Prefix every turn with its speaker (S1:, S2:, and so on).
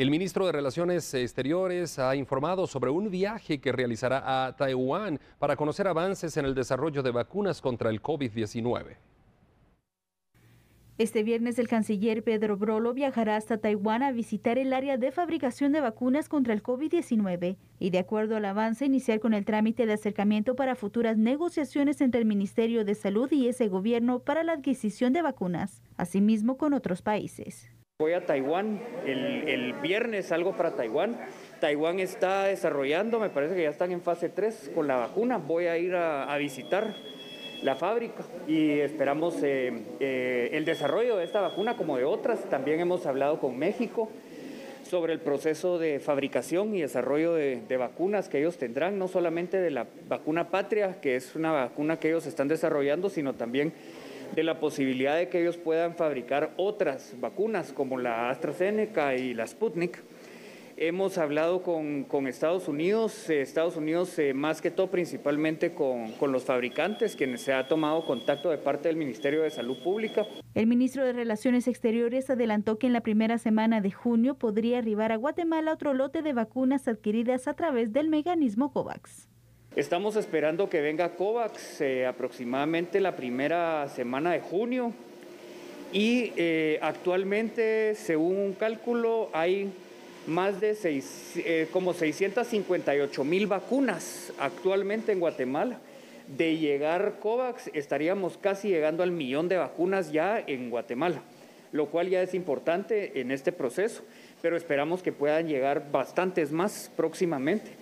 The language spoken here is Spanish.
S1: El ministro de Relaciones Exteriores ha informado sobre un viaje que realizará a Taiwán para conocer avances en el desarrollo de vacunas contra el COVID-19.
S2: Este viernes el canciller Pedro Brolo viajará hasta Taiwán a visitar el área de fabricación de vacunas contra el COVID-19 y de acuerdo al avance iniciar con el trámite de acercamiento para futuras negociaciones entre el Ministerio de Salud y ese gobierno para la adquisición de vacunas, asimismo con otros países.
S3: Voy a Taiwán, el, viernes salgo para Taiwán. Taiwán está desarrollando, me parece que ya están en fase 3 con la vacuna. Voy a ir a visitar la fábrica y esperamos eh, eh, el desarrollo de esta vacuna como de otras. También hemos hablado con México sobre el proceso de fabricación y desarrollo de, vacunas que ellos tendrán, no solamente de la vacuna patria, que es una vacuna que ellos están desarrollando, sino también de la posibilidad de que ellos puedan fabricar otras vacunas como la AstraZeneca y la Sputnik. Hemos hablado con, Estados Unidos, eh, Estados Unidos eh, más que todo principalmente con, con, los fabricantes, quienes se ha tomado contacto de parte del Ministerio de Salud Pública.
S2: El ministro de Relaciones Exteriores adelantó que en la primera semana de junio podría arribar a Guatemala otro lote de vacunas adquiridas a través del mecanismo COVAX.
S3: Estamos esperando que venga COVAX eh, aproximadamente la primera semana de junio y actualmente, según un cálculo, hay más de seis, eh, como 658 mil vacunas actualmente en Guatemala. De llegar COVAX estaríamos casi llegando al millón de vacunas ya en Guatemala, lo cual ya es importante en este proceso, pero esperamos que puedan llegar bastantes más próximamente.